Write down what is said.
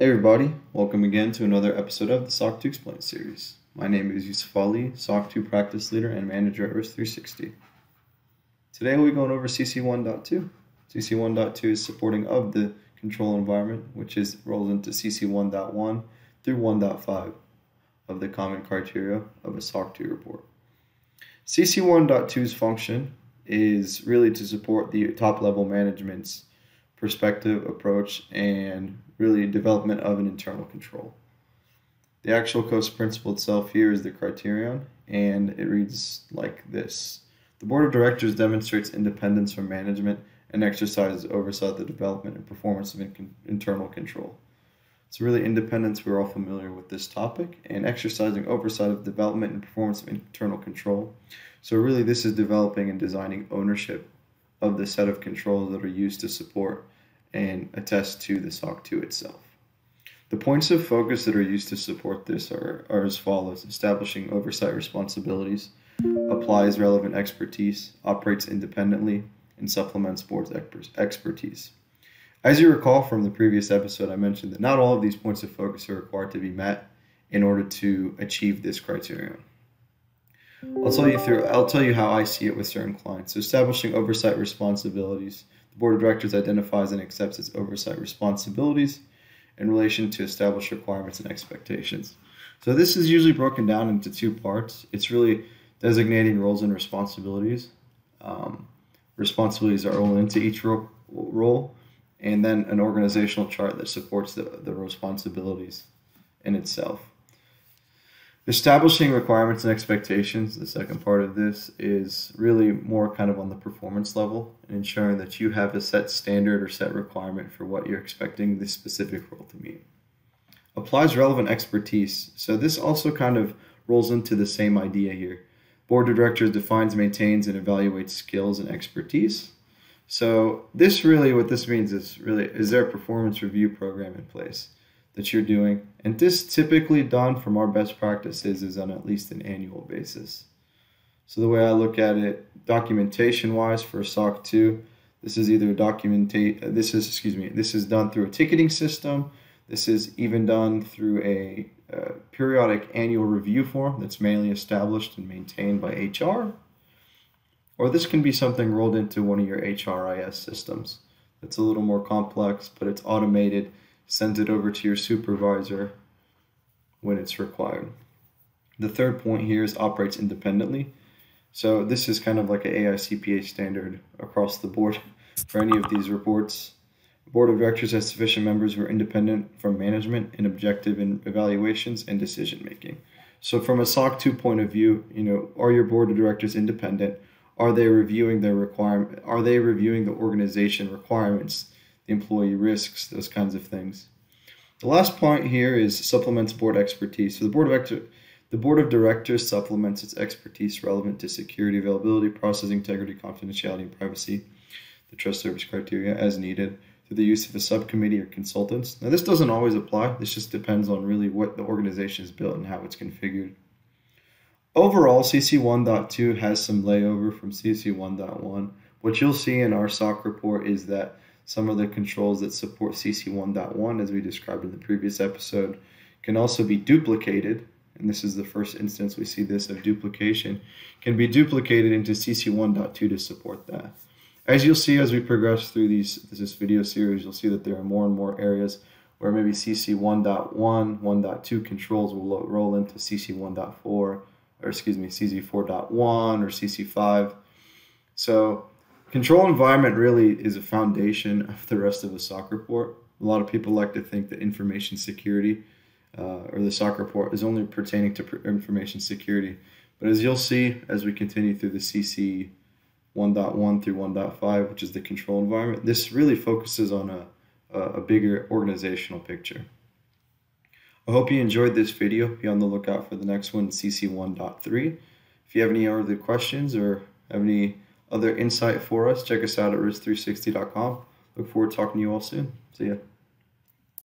Hey everybody, welcome again to another episode of the SOC 2 Explained series. My name is Yusuf Ali, SOC 2 practice leader and manager at risk3sixty. Today we'll be going over CC 1.2. CC 1.2 is supporting of the control environment, which is rolled into CC 1.1 through 1.5 of the common criteria of a SOC 2 report. CC 1.2's function is really to support the top level management's perspective, approach, and really a development of an internal control. The actual COSO principle itself here is the criterion, and it reads like this The Board of Directors demonstrates independence from management and exercises oversight of the development and performance of in- internal control. So, really, independence, we're all familiar with this topic, and exercising oversight of development and performance of internal control. So, really, this is developing and designing ownership of the set of controls that are used to support and attest to the SOC 2 itself. The points of focus that are used to support this are, are as follows establishing oversight responsibilities, applies relevant expertise, operates independently, and supplements board's expertise. As you recall from the previous episode, I mentioned that not all of these points of focus are required to be met in order to achieve this criterion. I'll tell you through I'll tell you how I see it with certain clients. So establishing oversight responsibilities. Board of directors identifies and accepts its oversight responsibilities in relation to established requirements and expectations. So this is usually broken down into two parts. It's really designating roles and responsibilities. Um, responsibilities are rolled into each ro- role, and then an organizational chart that supports the, the responsibilities in itself. Establishing requirements and expectations, the second part of this, is really more kind of on the performance level and ensuring that you have a set standard or set requirement for what you're expecting this specific role to meet. Applies relevant expertise. So this also kind of rolls into the same idea here. Board of Directors defines, maintains, and evaluates skills and expertise. So this really, what this means is really, is there a performance review program in place? That you're doing. And this typically done from our best practices is on at least an annual basis. So the way I look at it, documentation wise for SOC 2, this is either documentate this is excuse me, this is done through a ticketing system. This is even done through a, a periodic annual review form that's mainly established and maintained by HR. Or this can be something rolled into one of your HRIS systems. It's a little more complex, but it's automated send it over to your supervisor when it's required. The third point here is operates independently. So this is kind of like an AICPA standard across the board for any of these reports. Board of directors has sufficient members who are independent from management and objective in evaluations and decision making. So from a SOC 2 point of view, you know, are your board of directors independent? Are they reviewing their requirement? Are they reviewing the organization requirements employee risks, those kinds of things. The last point here is supplements board expertise. So the board of the board of directors supplements its expertise relevant to security, availability, process integrity, confidentiality, and privacy, the trust service criteria as needed through the use of a subcommittee or consultants. Now this doesn't always apply. This just depends on really what the organization is built and how it's configured. Overall, CC 1.2 has some layover from CC 1.1. What you'll see in our SOC report is that some of the controls that support CC 1.1, as we described in the previous episode, can also be duplicated. And this is the first instance we see this of duplication, can be duplicated into CC 1.2 to support that. As you'll see as we progress through these this video series, you'll see that there are more and more areas where maybe CC 1.1, 1.2 controls will roll into CC 1.4, or excuse me, CC 4.1 or CC 5. So Control environment really is a foundation of the rest of the SOC report. A lot of people like to think that information security uh, or the SOC report is only pertaining to information security. But as you'll see as we continue through the CC 1.1 through 1.5, which is the control environment, this really focuses on a, a bigger organizational picture. I hope you enjoyed this video. Be on the lookout for the next one, CC 1.3. If you have any other questions or have any other insight for us, check us out at risk3sixty.com. Look forward to talking to you all soon. See ya.